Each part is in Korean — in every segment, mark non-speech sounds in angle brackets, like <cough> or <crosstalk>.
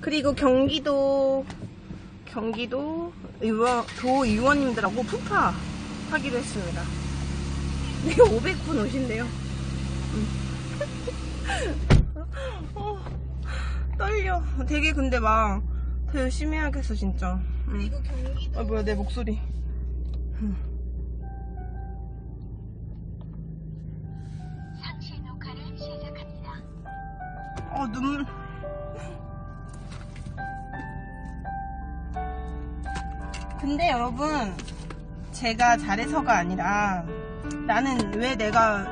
그리고 경기도 경기도 의원, 도 의원님들하고 푸파 하기로 했습니다. 네, 500분 오신대요. 음. <laughs> 어, 떨려. 되게 근데 막 더 열심히 해야겠어 진짜. 음. 아 뭐야 내 목소리. 녹화를 시작합니다. 어 눈. 근데 여러분 제가 잘해서가 아니라 나는 왜 내가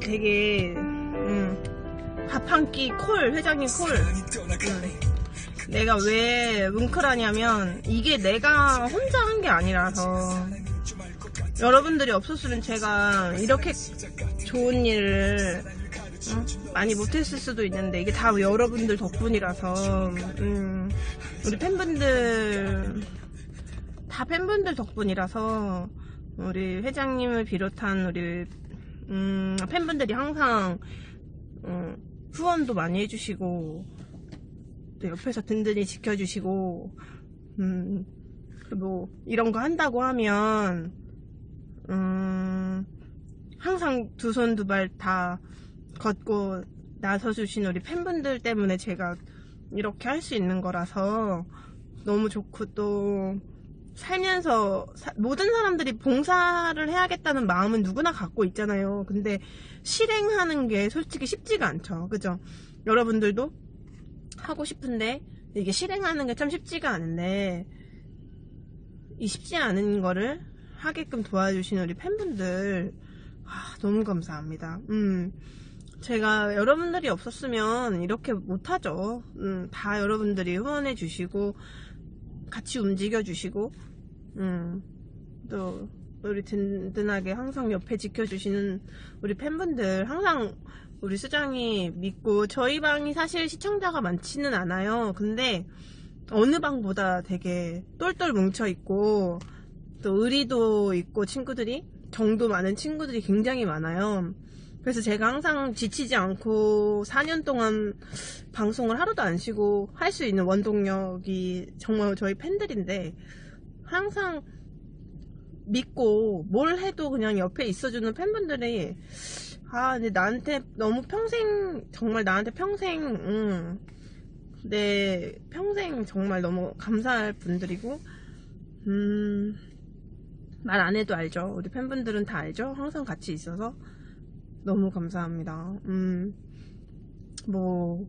되게 음, 밥한 끼 콜 회장님 콜. 내가 왜 뭉클하냐면 이게 내가 혼자 한 게 아니라서. 여러분들이 없었으면 제가 이렇게 좋은 일을 어? 많이 못했을 수도 있는데 이게 다 여러분들 덕분이라서. 음, 우리 팬분들 다 팬분들 덕분이라서 우리 회장님을 비롯한 우리 음, 팬분들이 항상 음, 후원도 많이 해주시고 또 옆에서 든든히 지켜주시고 음, 뭐 이런 거 한다고 하면 음, 항상 두 손 두 발 다 걷고 나서 주신 우리 팬분들 때문에 제가 이렇게 할 수 있는 거라서 너무 좋고 또 살면서 사- 모든 사람들이 봉사를 해야겠다는 마음은 누구나 갖고 있잖아요. 근데 실행하는 게 솔직히 쉽지가 않죠. 그죠? 여러분들도 하고 싶은데 이게 실행하는 게 참 쉽지가 않은데 이 쉽지 않은 거를 하게끔 도와주신 우리 팬분들 아, 너무 감사합니다. 음. 제가 여러분들이 없었으면 이렇게 못하죠. 음, 다 여러분들이 후원해 주시고 같이 움직여 주시고 음, 또 우리 든든하게 항상 옆에 지켜주시는 우리 팬분들 항상 우리 수장이 믿고 저희 방이 사실 시청자가 많지는 않아요. 근데 어느 방보다 되게 똘똘 뭉쳐 있고 또 의리도 있고 친구들이 정도 많은 친구들이 굉장히 많아요. 그래서 제가 항상 지치지 않고 4년 동안 방송을 하루도 안 쉬고 할 수 있는 원동력이 정말 저희 팬들인데 항상 믿고 뭘 해도 그냥 옆에 있어주는 팬분들이 아 근데 나한테 너무 평생 정말 나한테 평생 음, 내 평생 정말 너무 감사할 분들이고 음, 말 안 해도 알죠. 우리 팬분들은 다 알죠. 항상 같이 있어서 너무 감사합니다 음, 뭐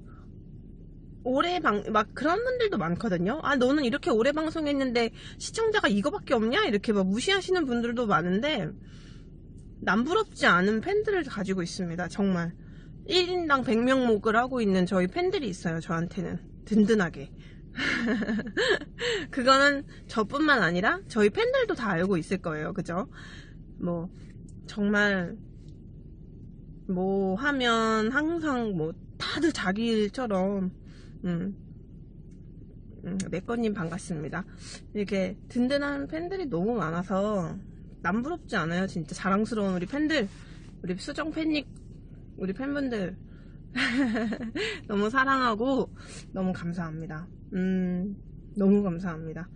오래 방, 막 그런 분들도 많거든요. 아, 너는 이렇게 오래 방송했는데 시청자가 이거밖에 없냐? 이렇게 막 무시하시는 분들도 많은데, 남부럽지 않은 팬들을 가지고 있습니다. 정말. 1인당 100명 목을 하고 있는 저희 팬들이 있어요. 저한테는. 든든하게. <laughs> 그거는 저뿐만 아니라 저희 팬들도 다 알고 있을 거예요. 그죠? 뭐, 정말, 뭐 하면 항상 뭐 다들 자기 일처럼 음, 음, 맥거님 반갑습니다. 이렇게 든든한 팬들이 너무 많아서 남부럽지 않아요. 진짜 자랑스러운 우리 팬들, 우리 수정 팬닉, 우리 팬분들 <laughs> 너무 사랑하고 너무 감사합니다. 음, 너무 감사합니다.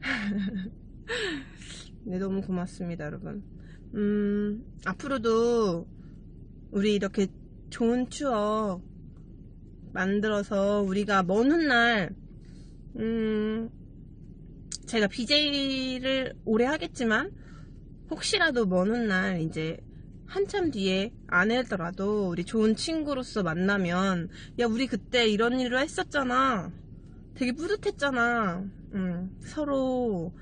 <laughs> 네, 너무 고맙습니다, 여러분. 음, 앞으로도 우리 이렇게 좋은 추억 만들어서 우리가 먼 훗날 음 제가 BJ를 오래 하겠지만 혹시라도 먼 훗날 이제 한참 뒤에 안 하더라도 우리 좋은 친구로서 만나면 야 우리 그때 이런 일을 했었잖아. 되게 뿌듯했잖아. 음, 서로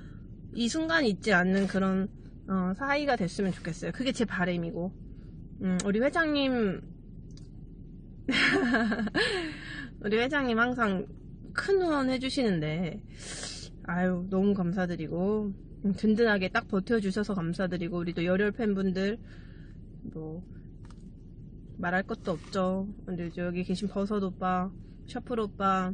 이 순간이 있지 않는 그런 어, 사이가 됐으면 좋겠어요. 그게 제 바람이고 음, 우리 회장님. <laughs> 우리 회장님 항상 큰 후원 해주시는데 아유 너무 감사드리고 음, 든든하게 딱 버텨주셔서 감사드리고 우리 또 열혈 팬분들 뭐 말할 것도 없죠. 우리 여기 계신 버섯 오빠 셔플 오빠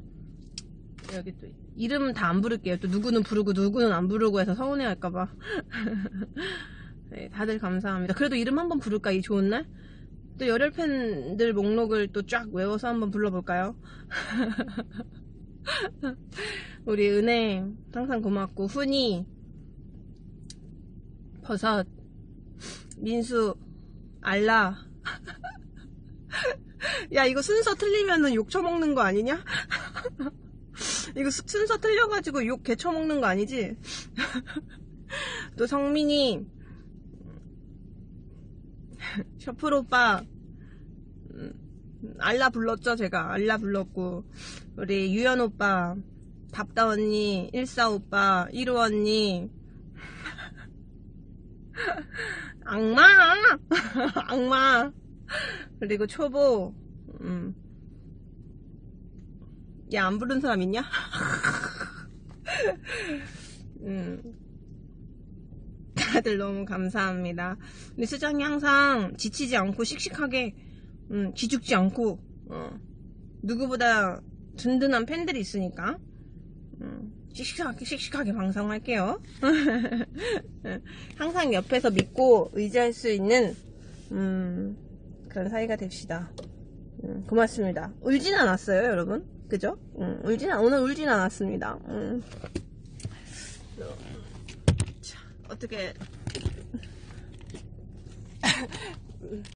여기 또 이름은 다안 부를게요. 또 누구는 부르고 누구는 안 부르고 해서 서운해할까봐 <laughs> 네, 다들 감사합니다 그래도 이름 한번 부를까 이 좋은 날 또 열혈 팬들 목록을 또 쫙 외워서 한번 불러볼까요? <laughs> 우리 은혜 항상 고맙고 훈이 버섯 민수 알라 <laughs> 야 이거 순서 틀리면은 욕 처먹는 거 아니냐? <laughs> 이거 수- 순서 틀려가지고 욕 개 처먹는 거 아니지? 또 성민이 <laughs> 셔플 오빠 음, 알라 불렀죠 제가 알라 불렀고 우리 유연 오빠 답다 언니 일사 오빠 이루 언니 <laughs> 악마 <laughs> 악마 그리고 초보 음. 야안 부른 사람 있냐? 음. 다들 너무 감사합니다. 우리 수정이 항상 지치지 않고 씩씩하게, 음, 기죽지 않고, 어, 누구보다 든든한 팬들이 있으니까, 음, 씩씩하게, 씩씩하게 방송할게요. <laughs> 항상 옆에서 믿고 의지할 수 있는, 음, 그런 사이가 됩시다. 음, 고맙습니다. 울진 않았어요, 여러분. 그죠? 음, 울진, 않- 오늘 울진 않았습니다. 음. 자, 어떻게 <laughs>